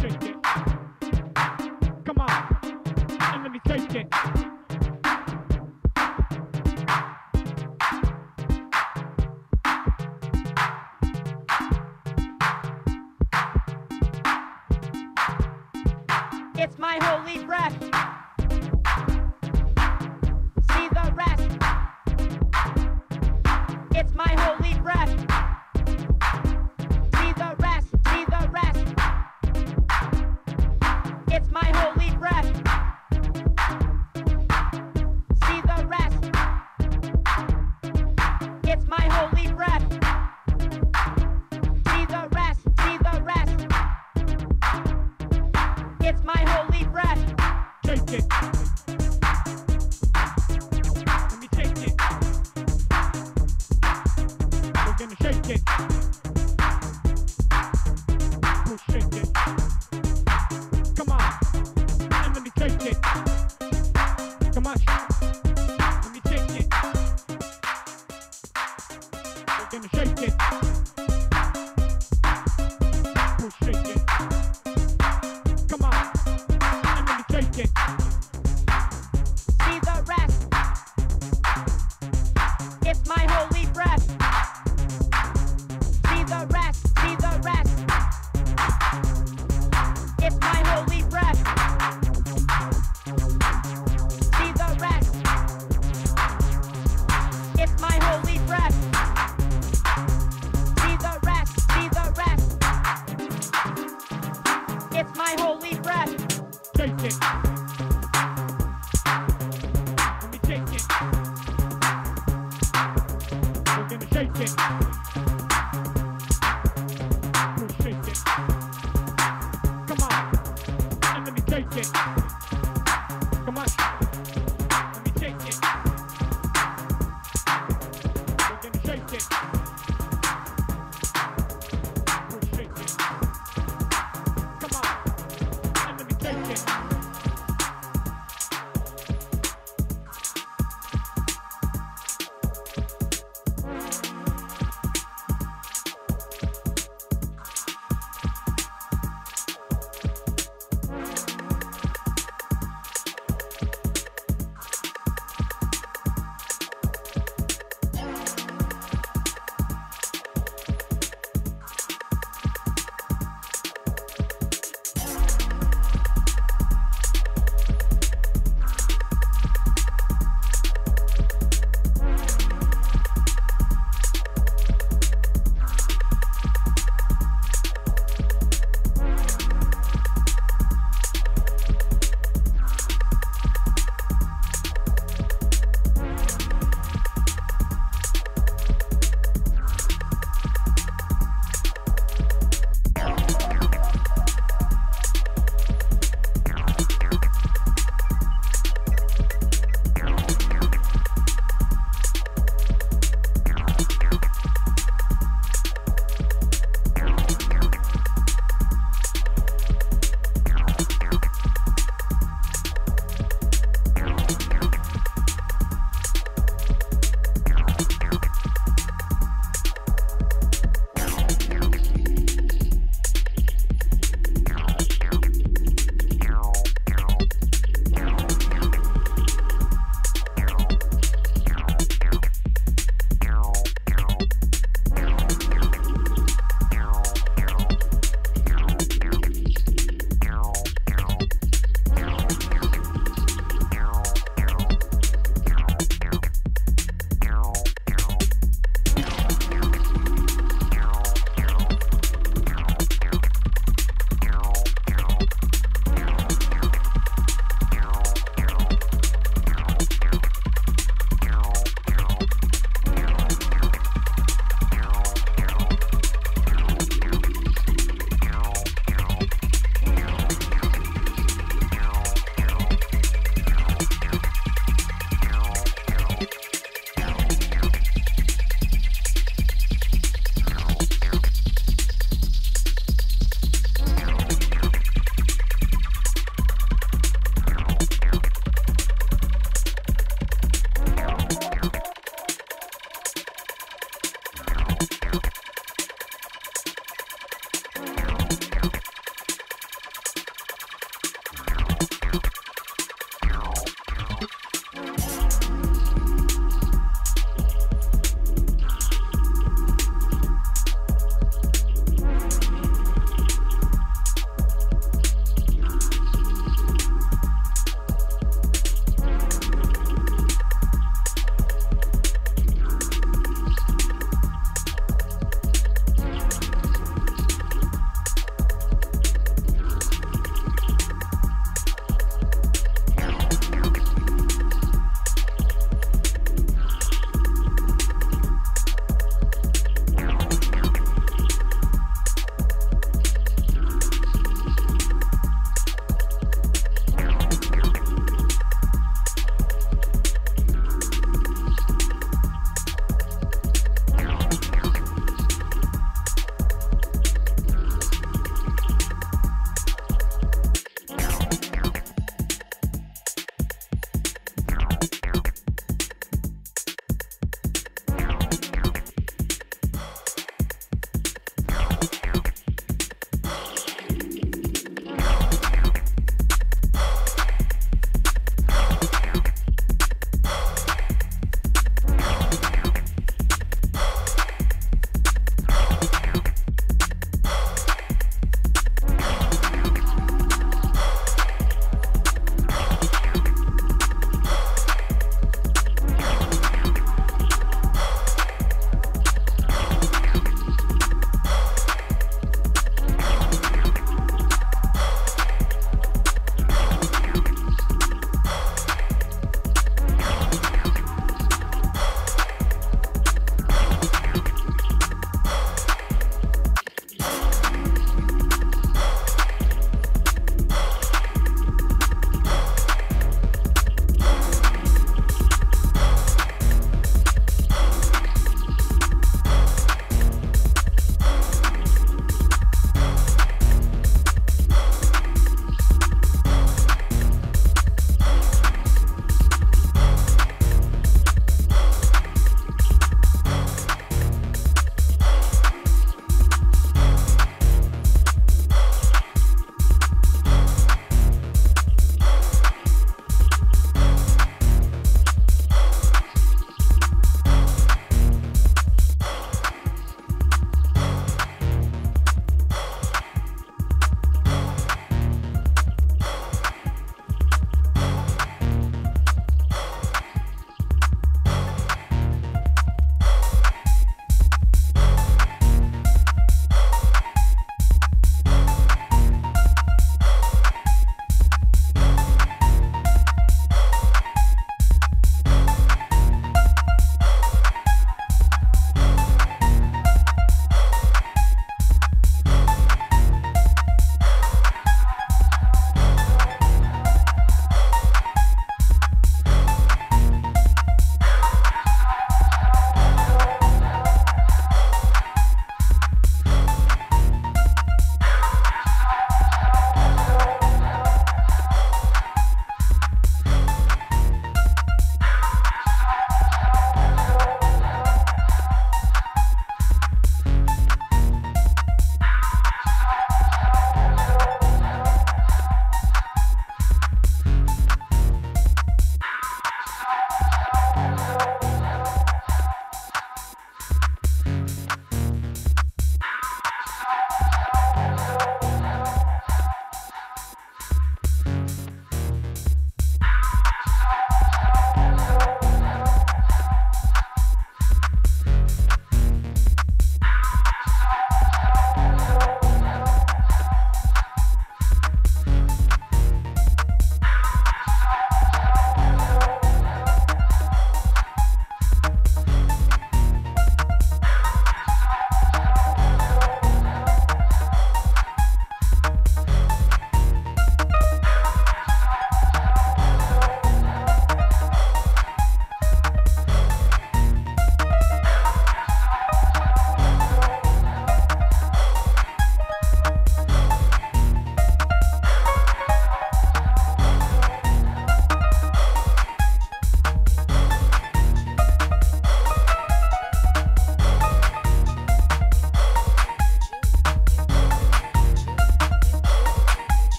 shake it. Come on, and let me take it.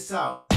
edição.